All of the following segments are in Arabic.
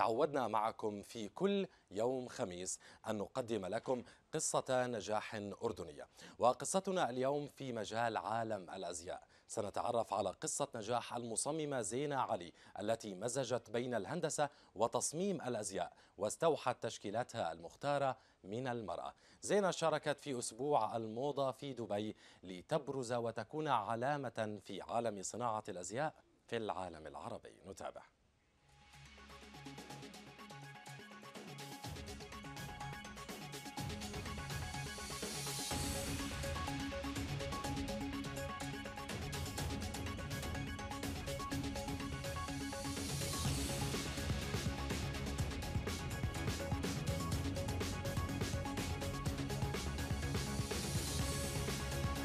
تعودنا معكم في كل يوم خميس أن نقدم لكم قصة نجاح أردنية. وقصتنا اليوم في مجال عالم الأزياء. سنتعرف على قصة نجاح المصممة زينة علي التي مزجت بين الهندسة وتصميم الأزياء واستوحت تشكيلاتها المختارة من المرأة. زينة شاركت في أسبوع الموضة في دبي لتبرز وتكون علامة في عالم صناعة الأزياء في العالم العربي. نتابع.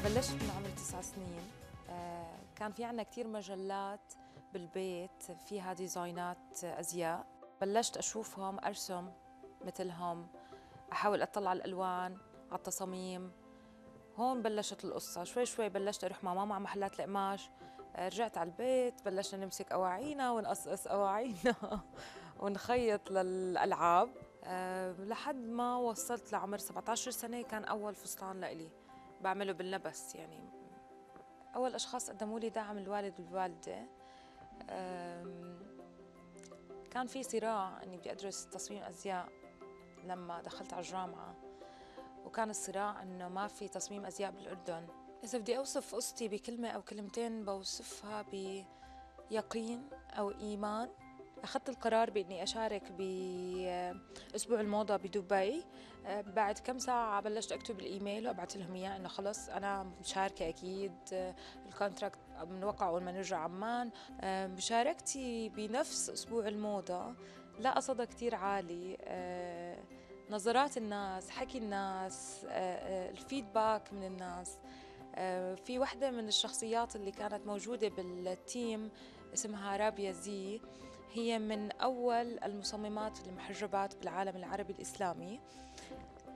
بلشت من عمر تسع سنين. آه، كان في عنا كتير مجلات بالبيت فيها ديزاينات أزياء. بلشت أشوفهم أرسم مثلهم أحاول أطلع على الألوان على التصاميم. هون بلشت القصة. شوي شوي بلشت أروح مع ماما على محلات القماش. آه، رجعت على البيت بلشنا نمسك أواعينا ونقصقص أواعينا ونخيط للألعاب. أه لحد ما وصلت لعمر 17 سنة كان أول فستان لإلي. بعمله باللبس يعني. أول أشخاص قدموا لي دعم الوالد والوالدة. كان في صراع إني بدي أدرس تصميم أزياء لما دخلت على الجامعة. وكان الصراع إنه ما في تصميم أزياء بالأردن. إذا بدي أوصف قصتي بكلمة أو كلمتين بوصفها بيقين أو إيمان. أخذت القرار بإني أشارك بأسبوع الموضة بدبي. بعد كم ساعة بلشت أكتب الإيميل وأبعث لهم إياه إنه خلص أنا مشاركة أكيد. ال contract بنوقع أول ما نرجع عمان. مشاركتي بنفس أسبوع الموضة لاقت صدى كتير عالي. نظرات الناس حكي الناس ال feedback من الناس. في وحدة من الشخصيات اللي كانت موجودة بال team اسمها رابيا زي. هي من أول المصممات المحجبات بالعالم العربي الإسلامي.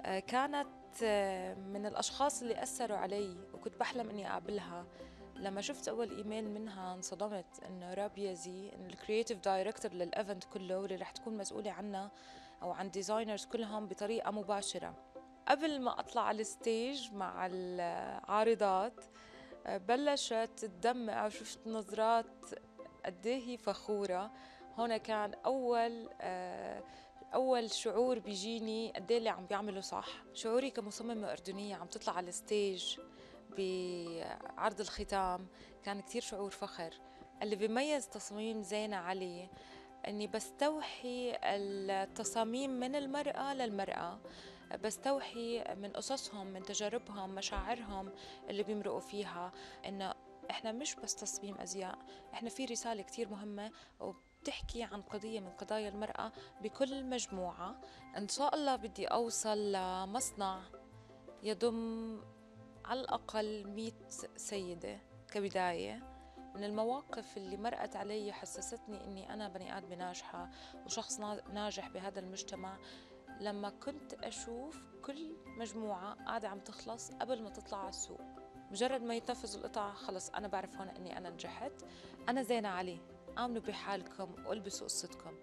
آه، كانت آه، من الأشخاص اللي أثروا علي وكنت بحلم إني أقابلها. لما شفت أول إيميل منها انصدمت إنه رابيا زي إنه ال creative director لل event كله واللي رح تكون مسؤولة عنه أو عن designers كلهم بطريقة مباشرة. قبل ما أطلع على ال stage مع العارضات آه، بلشت تدمع وشفت نظرات قد هي فخورة. هون كان أول آه، أول شعور بيجيني قد اللي عم بيعملوا صح. شعوري كمصممة أردنية عم تطلع على الستيج بعرض الختام كان كتير شعور فخر. اللي بيميز تصميم زينة علي إني بستوحي التصاميم من المرأة للمرأة بستوحي من قصصهم من تجاربهم مشاعرهم اللي بيمرقوا فيها. إنه إحنا مش بس تصميم أزياء إحنا في رسالة كتير مهمة بتحكي عن قضية من قضايا المرأة بكل مجموعة. إن شاء الله بدي أوصل لمصنع يضم على الأقل مئة سيدة كبداية. من المواقف اللي مرقت علي حسستني إني أنا بني آدمة ناجحة وشخص ناجح بهذا المجتمع لما كنت أشوف كل مجموعة قاعدة عم تخلص قبل ما تطلع على السوق. مجرد ما يتنفذ القطع خلص أنا بعرف هون إني أنا نجحت. أنا زينة علي. آمنوا بحالكم وألبسوا قصتكم.